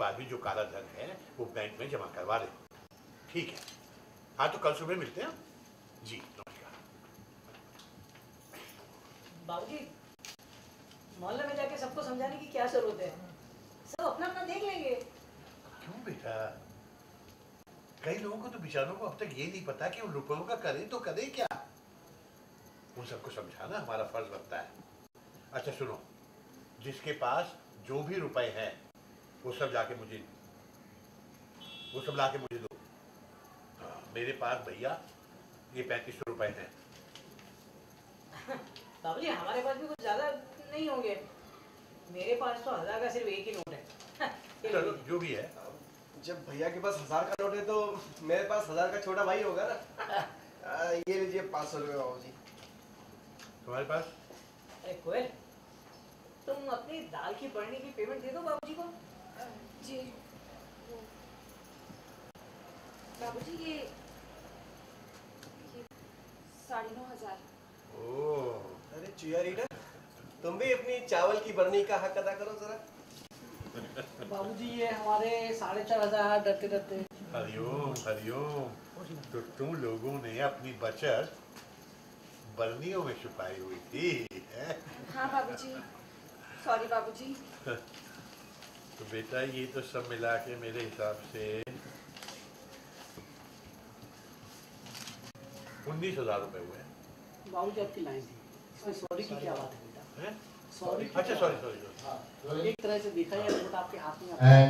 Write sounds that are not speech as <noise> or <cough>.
पास भी जो काला धन है वो बैंक में जमा करवा दे। ठीक है। हाँ तो कल सुबह मिलते हैं जी नमस्कार। बाबूजी मोहल्ले में जाके सबको समझाने की क्या ज़रूरत है? सब अपना अपना देख लेंगे। क्यों बेटा? कई लोगों को तो बेचारों को अब तक ये नहीं पता कि उन रुपयों का करें तो करें क्या? उन सबको समझाना हमारा फ़र्ज़ बनता है। अच्छा सुनो। जिसके पास जो भी रुपए हैं वो सब जाके मुझे वो सब लाके मुझे दो। हाँ, मेरे पास भैया ये पैंतीस सौ रुपए हैं। <laughs> बाबूजी हमारे पास भी कुछ ज़्यादा नहीं होंगे। मेरे पास तो हज़ार का सिर्फ़ एक ही नोट है। <laughs> चलो जो भी है। जब भैया के पास हज़ार का नोट है तो मेरे पास हज़ार का छोटा भाई होगा ना। <laughs> आ, ये लीजिए पाँच सौ रुपये बाबू जी तुम्हारे पास? अरे कोयल तुम अपनी दाल की बढ़ने की पेमेंट दे दो बाबूजी को। जी वो बाबूजी ये ये साढ़े नौ हज़ार। ओ अरे चुया रीडर तुम भी अपनी चावल की बरनी का हक अदा करो जरा। बाबूजी ये हमारे साढ़े चार हज़ार डरते डरते। हरिओम हरिओम तो तुम लोगों ने अपनी बचत बर्नियों में छुपाई हुई थी हैं? हाँ बाबूजी। सॉरी बाबूजी। <laughs> तो बेटा ये तो सब मिला के मेरे हिसाब से उन्नीस हज़ार रुपए हुए बाबूजी आपकी लाइन थी। सॉरी की क्या बात है बेटा? हैं? सॉरी अच्छा सॉरी सॉरी एक तरह से देखा जाए तो आपके हाथ में है।